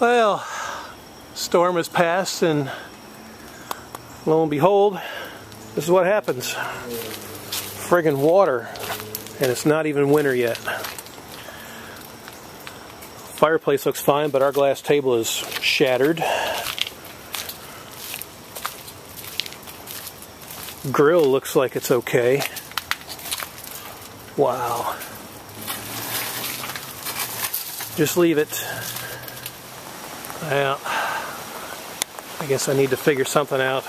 Well, storm has passed and lo and behold, this is what happens. Friggin' water. And it's not even winter yet. Fireplace looks fine, but our glass table is shattered. Grill looks like it's okay. Wow. Just leave it. Well, I guess I need to figure something out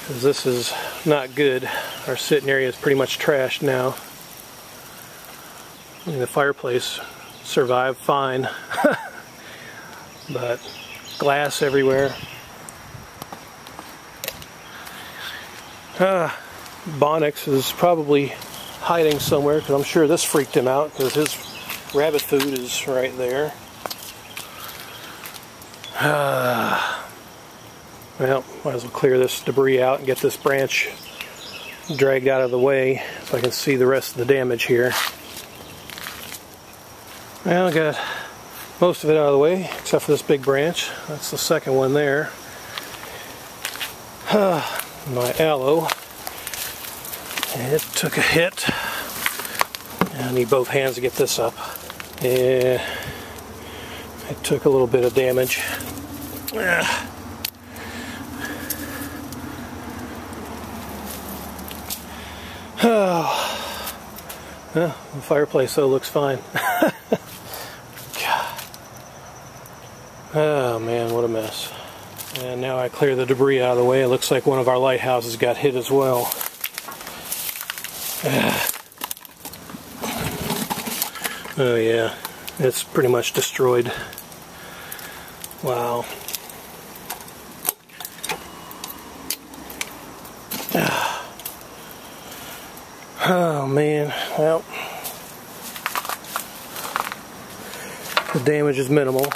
because this is not good. Our sitting area is pretty much trashed now. I mean, the fireplace survived fine, but glass everywhere. Uh, Bonix is probably hiding somewhere because I'm sure this freaked him out because his rabbit food is right there. Well, might as well clear this debris out and get this branch dragged out of the way so I can see the rest of the damage here. Well, I got most of it out of the way, except for this big branch. That's the second one there. My aloe. It took a hit. I need both hands to get this up. Yeah, it took a little bit of damage. Yeah. Oh. Yeah, the fireplace though looks fine. oh man, what a mess. And now I clear the debris out of the way. It looks like one of our lighthouses got hit as well. Oh yeah, it's pretty much destroyed. Wow. Ah. Oh man, well, the damage is minimal,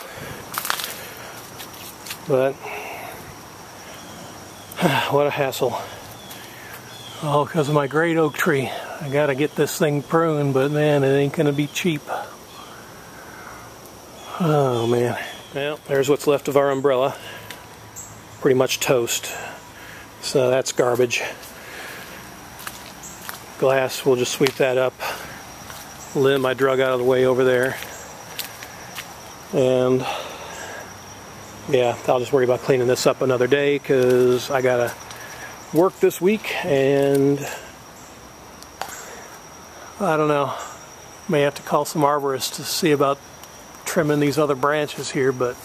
but what a hassle. All because of my great oak tree. I gotta get this thing pruned, but man, it ain't gonna be cheap. Oh man. Well, there's what's left of our umbrella. Pretty much toast. So that's garbage glass, we'll just sweep that up. Limb I drug out of the way over there. And yeah, I'll just worry about cleaning this up another day because I gotta work this week and I don't know. May have to call some arborists to see about trimming these other branches here, but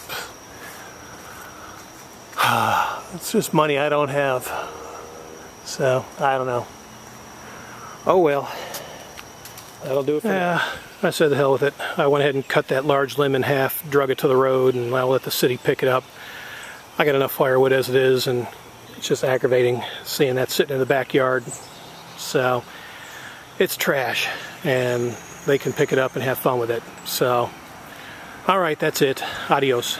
it's just money I don't have. So, I don't know. Oh well. That'll do it for yeah, I said the hell with it. I went ahead and cut that large limb in half, drug it to the road, and I'll let the city pick it up. I got enough firewood as it is, and it's just aggravating seeing that sitting in the backyard. So, it's trash, and they can pick it up and have fun with it. So, alright, that's it. Adios.